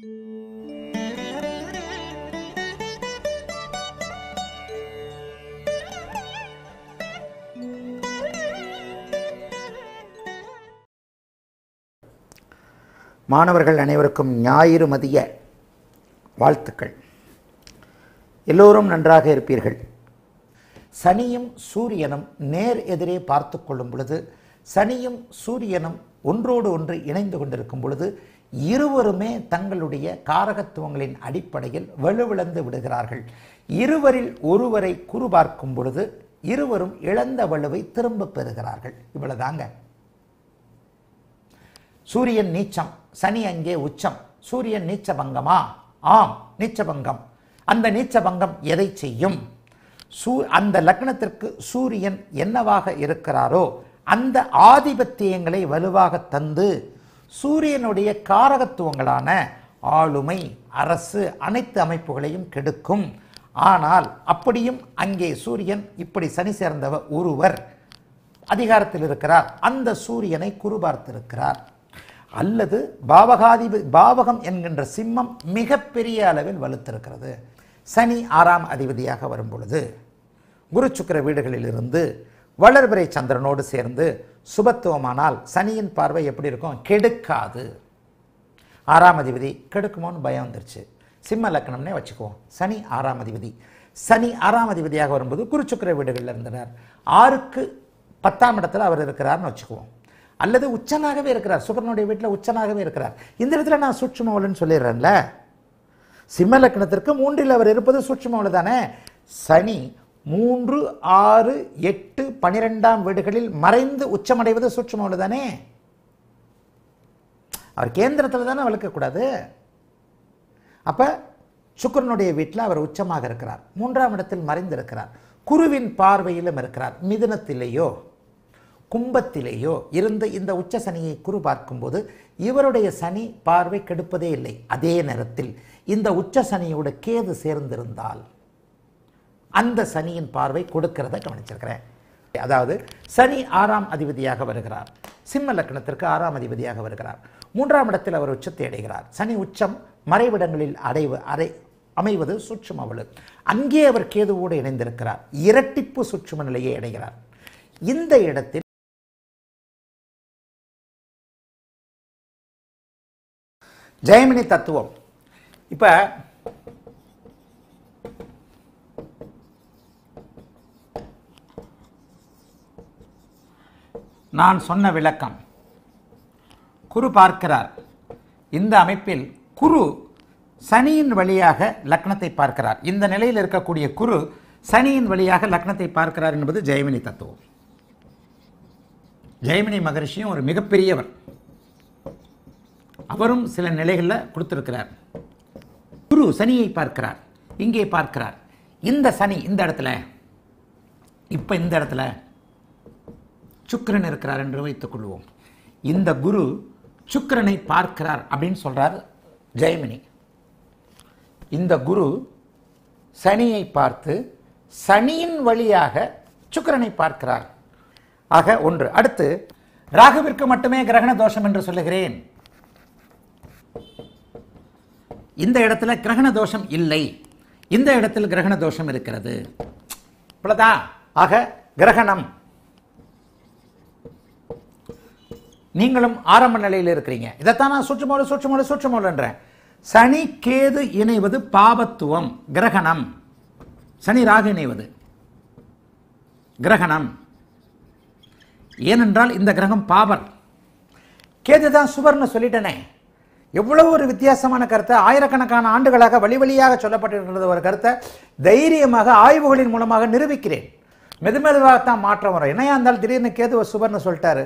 மாணவர்கள் அனைவருக்கும் ஞாயிறு மதிய வாழ்த்துக்கள். எல்லோரும் நன்றாக இருப்பீர்கள். சனியும் சூரியனும் நேர் எதிரே பார்த்து கொள்ளும் பொழுது சனியும் சூரியனும் ஒன்றோடு ஒன்று இணைந்து கொண்டிருக்கும் பொழுது இருவருமே தங்களுடைய காரகத்துவங்களின் அடிப்படையில் வலுவிழந்து விடுகிறார்கள். இருவரில் ஒருவரை குறுபார்க்கும் பொழுது இருவரும் இழந்த வலுவை திரும்ப பெறுகிறார்கள். இவ்வளவுதாங்க. சூரியன் நீச்சம் சனி அங்கே உச்சம். சூரியன் நீச்சபங்கமா? ஆம் நீச்சபங்கம். அந்த நீச்சபங்கம் எதை செய்யும்? சூ அந்த லக்னத்திற்கு சூரியன் என்னவாக இருக்கிறாரோ அந்த ஆதிபத்தியங்களை வலுவாக தந்து சூரியனுடைய காரகத்துவங்களான ஆளுமை அரசு அனைத்து அமைப்புகளையும் கெடுக்கும். ஆனால் அப்படியும் அங்கே சூரியன் இப்படி சனி சேர்ந்தவர் ஒருவர் அதிகாரத்தில் இருக்கிறார். அந்த சூரியனை குறுபார்த்திருக்கிறார் அல்லது பாவகாதி பாவகம் என்கின்ற சிம்மம் மிகப்பெரிய அளவில் வலுத்திருக்கிறது. சனி ஆறாம் அதிபதியாக வரும் பொழுது குரு சுக்கிர வீடுகளிலிருந்து வளர்பிறை சந்திரனோடு சேர்ந்து சுபத்துவமானால் சனியின் பார்வை எப்படி இருக்கும்? கெடுக்காது. ஆறாம் அதிபதி கெடுக்குமோன்னு பயம் வந்துருச்சு. சிம்ம லக்கணம்னே வச்சுக்குவோம். சனி ஆறாம் அதிபதி. சனி ஆறாம் அதிபதியாக வரும்போது குரு வீடுகளில் இருந்தனர். ஆறுக்கு பத்தாம் இடத்துல அவர் இருக்கிறார்னு வச்சுக்குவோம். அல்லது உச்சனாகவே இருக்கிறார். சுக்கரனுடைய வீட்டில் உச்சனாகவே இருக்கிறார். இந்த இடத்துல நான் சூட்சுமவலன்னு சொல்லிடுறேன்ல. சிம்ம லக்னத்திற்கு மூன்றில் அவர் இருப்பது சூட்சுமவலு தானே? சனி மூன்று ஆறு எட்டு பனிரெண்டாம் வீடுகளில் மறைந்து உச்சமடைவது சூட்சுமவலு தானே அவர் கேந்திரத்தில் தானே வளர்க்கக்கூடாது. அப்போ சுக்கரனுடைய வீட்டில் அவர் உச்சமாக இருக்கிறார். மூன்றாம் இடத்தில் மறைந்திருக்கிறார். குருவின் பார்வையிலும் இருக்கிறார். மிதுனத்திலேயோ கும்பத்திலேயோ இருந்து இந்த உச்ச சனியை குரு பார்க்கும்போது இவருடைய சனி பார்வை கெடுப்பதே இல்லை. அதே நேரத்தில் இந்த உச்ச சனியோட கேது சேர்ந்திருந்தால் அந்த சனியின் பார்வை கொடுக்கிறத கவனிச்சிருக்கிறேன். அதாவது சனி ஆறாம் அதிபதியாக வருகிறார். சிம்ம லக்னத்திற்கு ஆறாம் அதிபதியாக வருகிறார். மூன்றாம் இடத்தில் அவர் உச்சத்தை அடைகிறார். சனி உச்சம் மறைவிடங்களில் அடைவு அரை அமைவது சுற்றுமவளு அங்கே அவர் கேதுவோடு இணைந்திருக்கிறார். இரட்டிப்பு சுற்றும நிலையை அடைகிறார். இந்த இடத்தில் ஜெயமினி தத்துவம். இப்போ நான் சொன்ன விளக்கம். குரு பார்க்கிறார். இந்த அமைப்பில் குரு சனியின் வழியாக லக்னத்தை பார்க்கிறார். இந்த நிலையில் இருக்கக்கூடிய குரு சனியின் வழியாக லக்னத்தை பார்க்கிறார் என்பது ஜெயமினி தத்துவம். ஜெயமினி மகரிஷியும் ஒரு மிகப்பெரியவர். அவரும் சில நிலைகளில் கொடுத்துருக்கிறார். குரு சனியை பார்க்கிறார். இங்கே பார்க்கிறார். இந்த சனி இந்த இடத்துல? இப்போ இந்த இடத்துல? சுக்கிரன் இருக்கிறார் என்று வைத்துக் கொள்வோம். இந்த குரு சுக்கிரனை பார்க்கிறார் அப்படின்னு சொல்றார் ஜெயமினி. இந்த குரு சனியை பார்த்து சனியின் வழியாக சுக்கிரனை பார்க்கிறார். ஆக ஒன்று. அடுத்து ராகுவிற்கு மட்டுமே கிரகண தோஷம் என்று சொல்லுகிறேன். இந்த இடத்துல கிரகண தோஷம் இல்லை. இந்த இடத்தில் கிரகண தோஷம் இருக்கிறது. இவ்வளோதான் ஆக கிரகணம். நீங்களும் ஆரம்ப நிலையில் இருக்கிறீங்க. இதைத்தான் நான் சுற்றுமோடு சுற்றுமோடு சுற்றுமோடுன்றேன் சனி கேது இணைவது பாபத்துவம் கிரகணம். சனி ராகு இணைவது கிரகணம். ஏனென்றால் இந்த கிரகம் பாபர். கேது தான் சுவர்னு சொல்லிட்டேனே. எவ்வளவு ஒரு வித்தியாசமான கருத்தை. ஆயிரக்கணக்கான ஆண்டுகளாக வழி வழியாக சொல்லப்பட்டிருக்கிறது ஒரு கருத்தை தைரியமாக ஆய்வுகளின் மூலமாக நிரூபிக்கிறேன். மெதுமெதுவாகத்தான் மாற்றம் வரும். என்னையா இருந்தாலும் திடீர்னு கேதுவை சுவர்னு சொல்லிட்டாரு?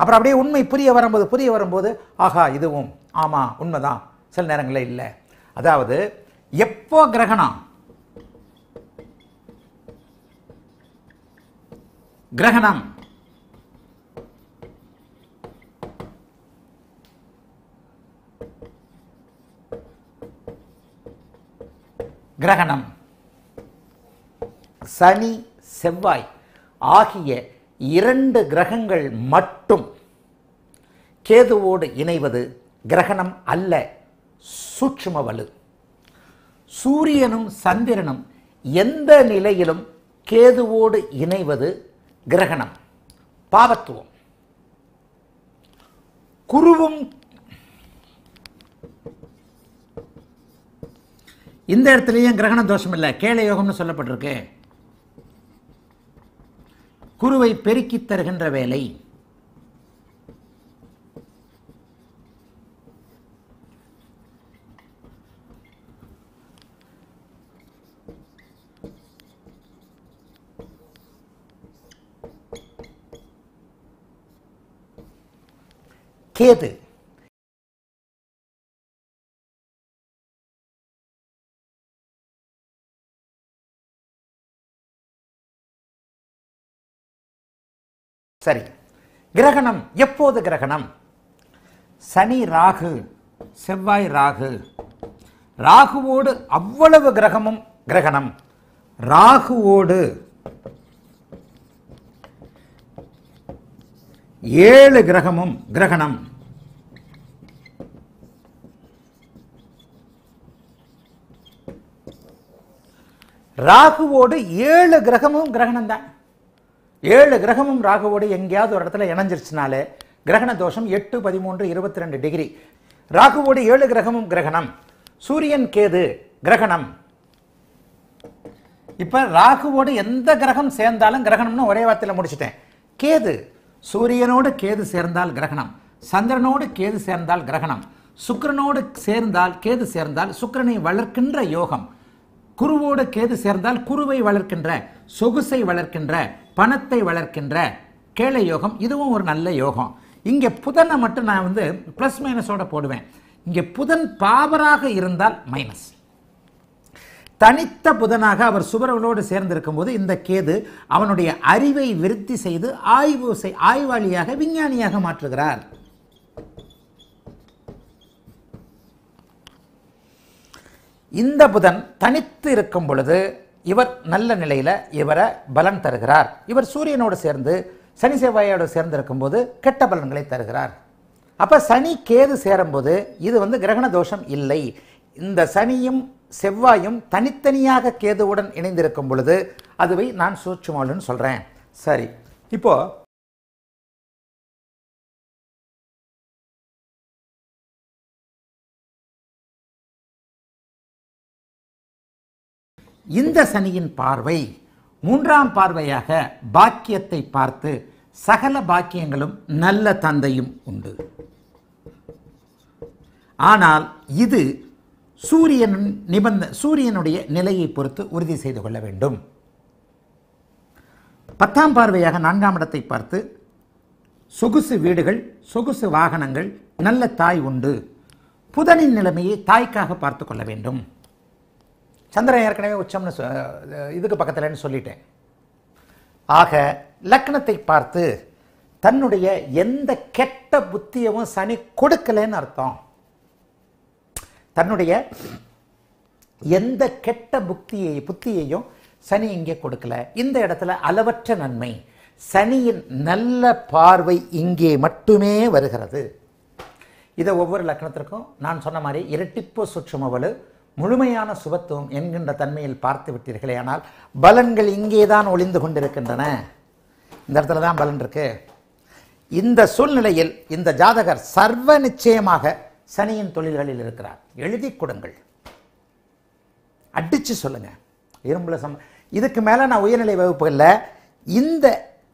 அப்புறம் அப்படியே உண்மை புரிய வரும்போது புரிய வரும்போது ஆஹா இதுவும் ஆமாம் உண்மைதான். சில நேரங்களில் இல்லை. அதாவது எப்போ கிரகணம்? கிரகணம். கிரகணம். சனி செவ்வாய் ஆகிய இரண்டு கிரகங்கள் மட்டும் கேதுவோடு இணைவது கிரகணம் அல்ல சூட்சும வலு. சூரியனும் சந்திரனும் எந்த நிலையிலும் கேதுவோடு இணைவது கிரகணம் பாவத்துவம். குருவும் இந்த இடத்துலயும் கிரகண தோஷம் இல்லை கேள யோகம்னு சொல்லப்பட்டிருக்கு. குருவை பெருக்கித் தருகின்ற வேலை. கேது. சரி. கிரகணம். எப்போது கிரகணம்? சனி ராகு செவ்வாய் ராகு. ராகுவோடு அவ்வளவு கிரகமும் கிரகணம். ராகுவோடு ஏழு கிரகமும் கிரகணம். ராகுவோடு ஏழு கிரகமும் கிரகணம் தான் ஏழு கிரகமும் ராகுவோடு எங்கேயாவது ஒரு இடத்துல இணைஞ்சிருச்சுனாலே கிரகண தோஷம் எட்டு பதிமூன்று இருபத்தி ரெண்டு டிகிரி. ராகுவோடு ஏழு கிரகமும் கிரகணம். சூரியன் கேது கிரகணம். இப்ப ராகுவோடு எந்த கிரகம் சேர்ந்தாலும் கிரகணம்னு ஒரே வார்த்தையில் முடிச்சிட்டேன். கேது சூரியனோடு கேது சேர்ந்தால் கிரகணம். சந்திரனோடு கேது சேர்ந்தால் கிரகணம். சுக்கிரனோடு சேர்ந்தால் கேது சேர்ந்தால் சுக்கிரனை வளர்க்கின்ற யோகம். குருவோடு கேது சேர்ந்தால் குருவை வளர்க்கின்ற சொகுசை வளர்க்கின்ற பணத்தை வளர்க்கின்ற கேளை யோகம் இதுவும் ஒரு நல்ல யோகம். இங்கே புதனை மட்டும் நான் வந்து ப்ளஸ் மைனஸோட போடுவேன். இங்கே புதன் பாவராக இருந்தால் மைனஸ் தனித்த புதனாக அவர் சுபரவனோடு சேர்ந்திருக்கும் போது இந்த கேது அவனுடைய அறிவை விருத்தி செய்து ஆய்வு செய் ஆய்வாளியாக விஞ்ஞானியாக மாற்றுகிறார். இந்த புதன் தனித்து இருக்கும் பொழுது இவர் நல்ல நிலையில் இவரை பலன் தருகிறார். இவர் சூரியனோடு சேர்ந்து சனி செவ்வாயோடு சேர்ந்து இருக்கும்போது கெட்ட பலன்களை தருகிறார். அப்போ சனி கேது சேரும்போது இது வந்து கிரகண தோஷம் இல்லை. இந்த சனியும் செவ்வாயும் தனித்தனியாக கேதுவுடன் இணைந்திருக்கும் பொழுது அதுவை நான் சூட்சுமல்னு சொல்கிறேன் சரி இப்போது இந்த சனியின் பார்வை மூன்றாம் பார்வையாக பாக்கியத்தை பார்த்து சகல பாக்கியங்களும் நல்ல தந்தையும் உண்டு. ஆனால் இது சூரியன் நிபந்த சூரியனுடைய நிலையை பொறுத்து உறுதி செய்து கொள்ள வேண்டும். பத்தாம் பார்வையாக நான்காம் இடத்தை பார்த்து சொகுசு வீடுகள் சொகுசு வாகனங்கள் நல்ல தாய் உண்டு. புதனின் நிலைமையை தாய்க்காக பார்த்து கொள்ள வேண்டும். சந்திரன் ஏற்கனவே உச்சம்னு சொ- இதுக்கு பக்கத்தில்ன்னு சொல்லிட்டேன். ஆக லக்னத்தை பார்த்து தன்னுடைய எந்த கெட்ட புத்தியவும் சனி கொடுக்கலன்னு அர்த்தம். தன்னுடைய எந்த கெட்ட புத்தியை புத்தியையும் சனி இங்கே கொடுக்கல. இந்த இடத்துல அளவற்ற நன்மை. சனியின் நல்ல பார்வை இங்கே மட்டுமே வருகிறது. இதை ஒவ்வொரு லக்னத்திற்கும் நான் சொன்ன மாதிரி இரட்டிப்பு சுற்றுமவலு முழுமையான சுபத்துவம் என்கின்ற தன்மையில் பார்த்து விட்டீர்களே ஆனால் பலன்கள் இங்கே தான் ஒளிந்து கொண்டிருக்கின்றன. இந்த இடத்துல தான் பலன் இருக்கு. இந்த சூழ்நிலையில் இந்த ஜாதகர் சர்வ நிச்சயமாக சனியின் தொழில்களில் இருக்கிறார். எழுதி கொடுங்கள். அடிச்சு சொல்லுங்க. இரும்புல சம் இதுக்கு மேலே நான் உயர்நிலை வகுப்புகளில் இந்த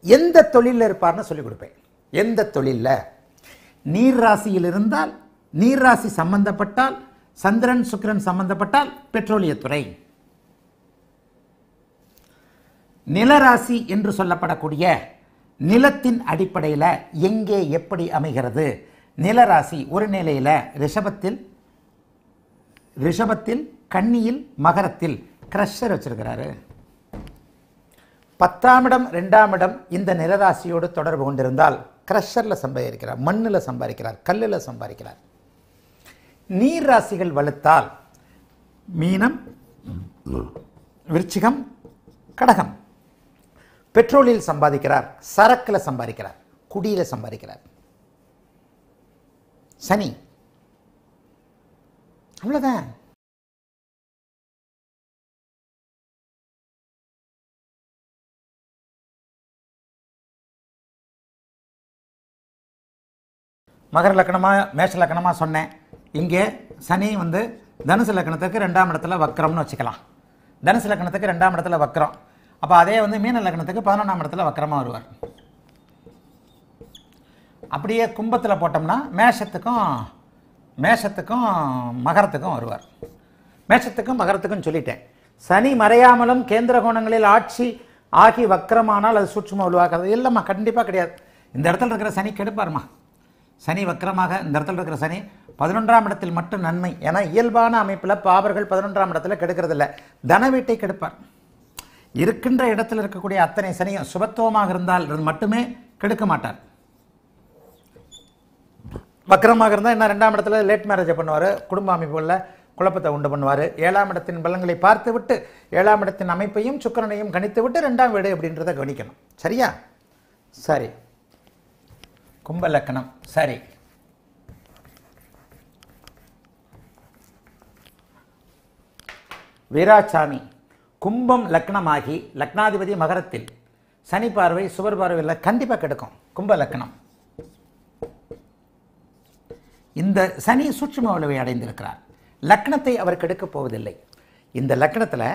எந்த தொழிலில் இருப்பார்னு சொல்லிக் கொடுப்பேன். எந்த தொழிலில்? நீர் ராசியில் இருந்தால் நீர் ராசி சம்பந்தப்பட்டால் சந்திரன் சுக்கிரன் சம்பந்தப்பட்டால் பெட்ரோலியத்துறை. நிலராசி என்று சொல்லப்படக்கூடிய நிலத்தின் அடிப்படையில் எங்கே எப்படி அமைகிறது? நிலராசி ஒரு நிலையில் ரிஷபத்தில் ரிஷபத்தில் கன்னியில் மகரத்தில் கிரஷர் வச்சிருக்கிறாரு. பத்தாம் இடம் ரெண்டாம் இடம் இந்த நிலராசியோடு தொடர்பு கொண்டிருந்தால் கிரஷரில் சம்பாதிக்கிறார் மண்ணில் சம்பாதிக்கிறார் கல்லில் சம்பாதிக்கிறார். நீர் ராசிகள் வலுத்தால் மீனம் விருச்சிகம் கடகம். பெட்ரோலில் சம்பாதிக்கிறார் சரக்கில் சம்பாதிக்கிறார் குடியில் சம்பாதிக்கிறார். சனி. அவ்வளோதான் மகர லக்கணமாக மேஷ லக்கணமாக சொன்னேன். இங்கே சனி வந்து தனுசு லக்னத்துக்கு ரெண்டாம் இடத்துல வக்கரம்னு வச்சுக்கலாம். தனுசு லக்னத்துக்கு ரெண்டாம் இடத்துல வக்கரம் அப்போ அதே வந்து மீன லக்கணத்துக்கு பதினொன்றாம் இடத்துல வக்கரமாக வருவார். அப்படியே கும்பத்தில் போட்டோம்னா மேஷத்துக்கும் மேஷத்துக்கும் மகரத்துக்கும் வருவார். மேஷத்துக்கும் மகரத்துக்கும் சொல்லிட்டேன். சனி மறையாமலும் கேந்திர கோணங்களில் ஆட்சி ஆகி வக்கரமானால் அது சூட்சும உருவாக்குறது இல்லைம்மா கண்டிப்பாக கிடையாது. இந்த இடத்துல இருக்கிற சனி கெடுப்பாருமா. சனி வக்கரமாக இந்த இடத்துல இருக்கிற சனி பதினொன்றாம் இடத்தில் மட்டும் நன்மை. ஏன்னா இயல்பான அமைப்பில் பாவர்கள் பதினொன்றாம் இடத்துல கெடுக்கிறதில்ல. தன வீட்டை கெடுப்பார். இருக்கின்ற இடத்துல இருக்கக்கூடிய அத்தனை சனியும் சுபத்துவமாக இருந்தால் மட்டுமே கெடுக்க மாட்டார். வக்கரமாக இருந்தால் என்ன ரெண்டாம் இடத்துல லேட் மேரேஜை பண்ணுவார் குடும்ப அமைப்புகளில் குழப்பத்தை உண்டு பண்ணுவார். ஏழாம் இடத்தின் பலங்களை பார்த்து விட்டு ஏழாம் இடத்தின் அமைப்பையும் சுக்கிரனையும் கணித்து விட்டு ரெண்டாம் வீடு அப்படின்றத கவனிக்கணும். சரியா? சரி. கும்ப லக்கணம். சரி. வீராசாமி கும்பம் லக்னமாகி லக்னாதிபதி மகரத்தில் சனி பார்வை சுவர் பார்வையில் கண்டிப்பாக கெடுக்கும். கும்ப லக்னம். இந்த சனி சூட்சும விளைவை அடைந்திருக்கிறார். லக்னத்தை அவர் கெடுக்கப் போவதில்லை. இந்த லக்னத்தில்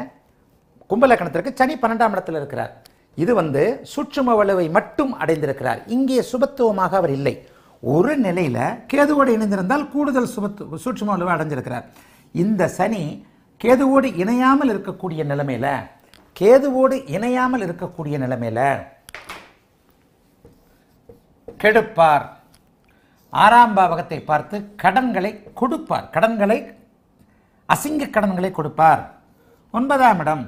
கும்ப லக்னத்திற்கு சனி பன்னெண்டாம் இடத்தில் இருக்கிறார். இது வந்து சூட்சும வலுவை மட்டும் அடைந்திருக்கிறார். இங்கே சுபத்துவமாக அவர் இல்லை. ஒரு நிலையில கேதுவோடு இணைந்திருந்தால் கூடுதல் சுபத்து சூட்சும வலுவை அடைஞ்சிருக்கிறார். இந்த சனி கேதுவோடு இணையாமல் இருக்கக்கூடிய நிலைமையில் கேதுவோடு இணையாமல் இருக்கக்கூடிய நிலைமையில் கெடுப்பார். ஆறாம் பாவகத்தை பார்த்து கடன்களை கொடுப்பார். கடன்களை அசிங்க கடன்களை கொடுப்பார். ஒன்பதாம் இடம்